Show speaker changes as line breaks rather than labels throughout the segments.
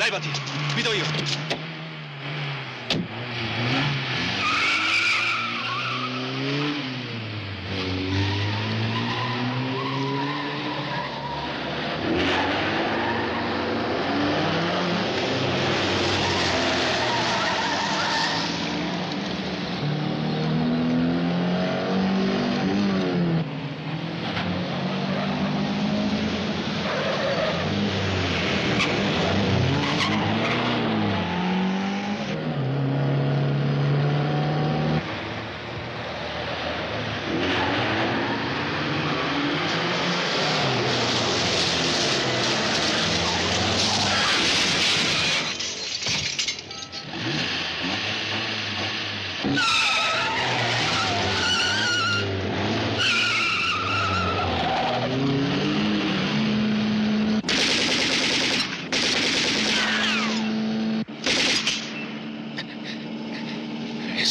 ライバティ、見とイよ。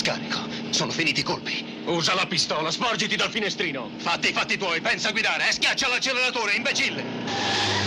Scarico. Sono finiti i colpi.
Usa la pistola, sporgiti dal finestrino.
Fatti i fatti tuoi, pensa a guidare, eh? Schiaccia l'acceleratore, imbecille!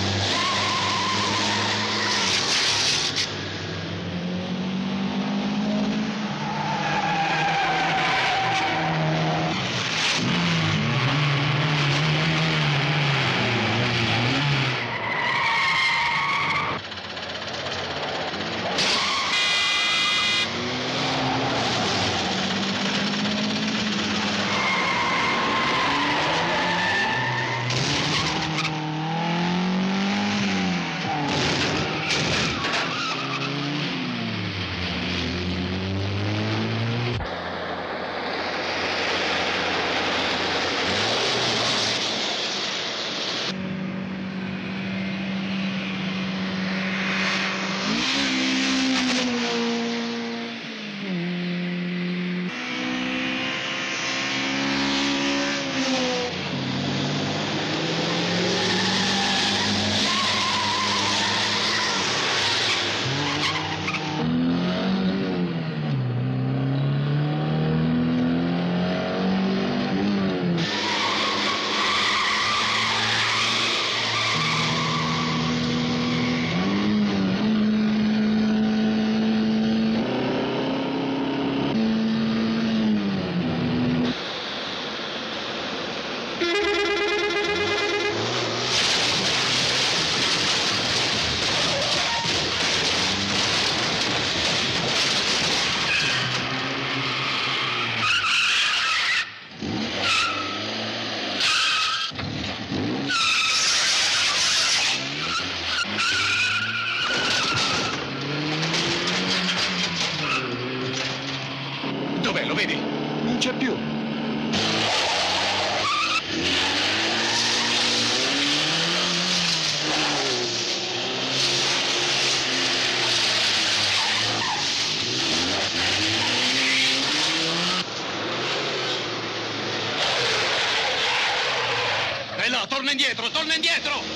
Vedi?
Non c'è più.
E là, torna indietro, torna indietro!